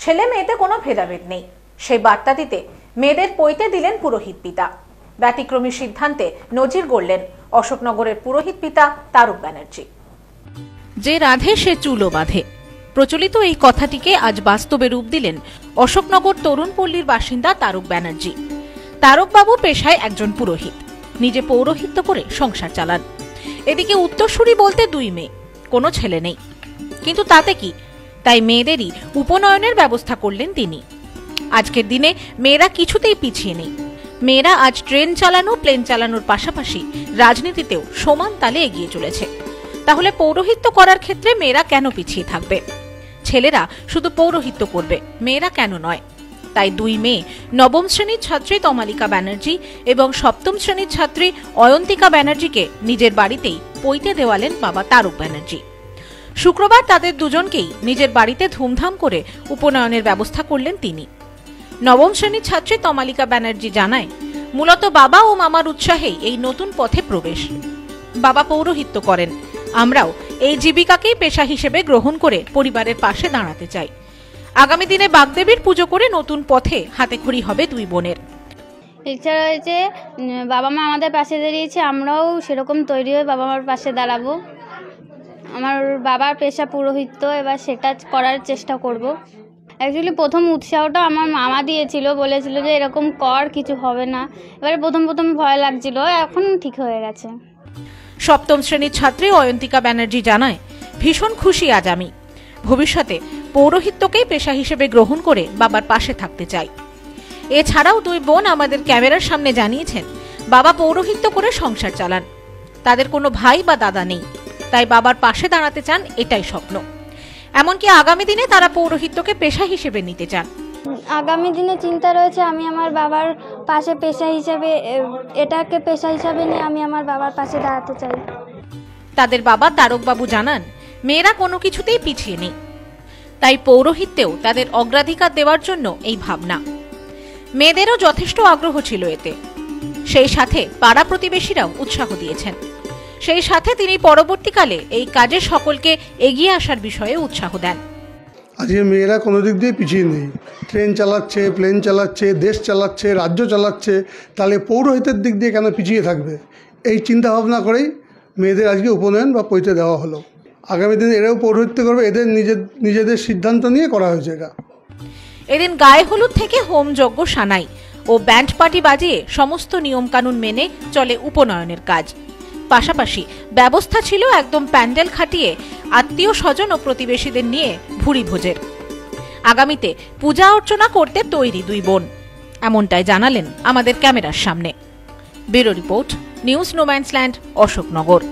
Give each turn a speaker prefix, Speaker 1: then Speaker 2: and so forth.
Speaker 1: ছেলে মেয়েতে কোনো ভেদাভেদ নেই। সেই বার্তা দিতে মেয়েদের পৈতে দিলেন পুরোহিত পিতা। ব্যতিক্রমী সিদ্ধান্তে নজির গড়লেন অশোকনগরের পুরোহিত পিতা তারক ব্যানার্জি।
Speaker 2: যে রাধে সে চুলো বাঁধে। প্রচলিত এই কথাটিকে আজ বাস্তবে রূপ দিলেন অশোকনগর তরুণপল্লীর বাসিন্দা তারক ব্যানার্জি। তারকবাবু পেশায় একজন পুরোহিত। নিজে পৌরোহিত্য করে সংসার চালান। এদিকে উত্তরসূরি বলতে দুই মেয়ে, কোনো ছেলে নেই। কিন্তু তাতে কি তাই মেয়েদেরই উপনয়নের ব্যবস্থা করলেন তিনি। আজকের দিনে মেয়েরা কিছুতেই পিছিয়ে নেই। মেয়েরা আজ ট্রেন চালানো, প্লেন চালানোর পাশাপাশি রাজনীতিতেও সমান তালে এগিয়ে চলেছে। তাহলে পৌরোহিত্য করার ক্ষেত্রে মেয়েরা কেন পিছিয়ে থাকবে? ছেলেরা শুধু পৌরোহিত্য করবে, মেয়েরা কেন নয়? তাই দুই মেয়ে, নবম শ্রেণির ছাত্রী তমালিকা ব্যানার্জি এবং সপ্তম শ্রেণির ছাত্রী অয়ন্তিকা ব্যানার্জিকে নিজের বাড়িতেই পৈতে দেওয়ালেন বাবা তারক ব্যানার্জি। শুক্রবার তাদের দুজনকেই নিজের বাড়িতে ধুমধাম করে উপনয়নের ব্যবস্থা করলেন তিনি। নবম শ্রেণির ছাত্রী তমালিকা ব্যানার্জি জানায়, মূলত বাবা ও মামার উৎসাহেই এই নতুন পথে প্রবেশ। বাবা পৌরোহিত্য করেন। আমরাও এই জীবিকাকেই পেশা হিসেবে গ্রহণ করে পরিবারের পাশে দাঁড়াতে চাই। আগামী দিনে বাগদেবীর পুজো করে নতুন পথে হাতেখড়ি হবে দুই বোনের।
Speaker 3: ইচ্ছা রয়েছে বাবা মা আমাদের পাশে দাঁড়িয়েছে, আমরাও সেরকম তৈরি হয়ে বাবা মার পাশে দাঁড়াবো। আমার বাবার পেশা পুরোহিত্য এবার সেটা করার চেষ্টা করব। অ্যাকচুয়ালি প্রথম উৎসাহটা আমার মামা দিয়েছিল, বলেছিল যে এরকম কর, কিছু হবে না। এবারে প্রথম প্রথম ভয় লাগছিল, এখন ঠিক হয়ে গেছে।
Speaker 2: সপ্তম শ্রেণির ছাত্রী অয়ন্তিকা ব্যানার্জি জানায়, ভীষণ খুশি আজ আমি। ভবিষ্যতে পৌরোহিত্যকেই পেশা হিসেবে গ্রহণ করে বাবার পাশে থাকতে চাই। এছাড়াও দুই বোন আমাদের ক্যামেরার সামনে জানিয়েছেন, বাবা পৌরোহিত্য করে সংসার চালান। তাদের কোনো ভাই বা দাদা নেই। তাই বাবার পাশে দাঁড়াতে চান এটাই স্বপ্ন। এমনকি আগামী দিনে তারা পৌরোহিত্যকে পেশা হিসেবে নিতে চান।
Speaker 3: আগামী দিনে চিন্তা রয়েছে আমি আমার বাবার পাশে পেশা হিসাবে এটাকে পেশা হিসাবে নিয়ে আমি আমার বাবার পাশে দাঁড়াতে চাই।
Speaker 2: তাদের বাবা তারকবাবু জানান মেয়েরা কোনো কিছুতেই পিছিয়ে নেই। তাই পৌরোহিত্যেও তাদের অগ্রাধিকার দেওয়ার জন্য এই ভাবনা। মেয়েদেরও যথেষ্ট আগ্রহ ছিল এতে। সেই সাথে পাড়া প্রতিবেশীরাও উৎসাহ দিয়েছেন। সেই সাথে তিনি পরবর্তীকালে এই কাজে সকলকে এগিয়ে আসার বিষয়ে উৎসাহ দেন।
Speaker 4: আজকে মেয়েরা কোনো দিক দিয়ে পিছিয়ে নেই। ট্রেন চালাচ্ছে প্লেন চালাচ্ছে দেশ চালাচ্ছে রাজ্য চালাচ্ছে তাহলে পৌরোহিতের দিক দিয়ে কেন পিছিয়ে থাকবে? এই চিন্তা ভাবনা করেই মেয়েদের আজকে উপনয়ন বা পৈতে দেওয়া হলো। আগামী দিনে এরাও পৌরোহিত্য করবে এদের নিজের নিজেদের সিদ্ধান্ত নিয়ে করা হয়েছে এটা।
Speaker 2: এদিন গায়ে হলুদ থেকে হোম যজ্ঞ সানাই ও ব্যান্ড পার্টি বাজিয়ে সমস্ত নিয়মকানুন মেনে চলে উপনয়নের কাজ। পাশাপাশি ব্যবস্থা ছিল একদম প্যান্ডেল খাটিয়ে আত্মীয় স্বজন ও প্রতিবেশীদের নিয়ে ভুরি ভোজের। আগামীতে পূজা অর্চনা করতে তৈরি দুই বোন। এমনটাই জানালেন আমাদের ক্যামেরার সামনে। Bureau report, news no man's land Ashoknagar.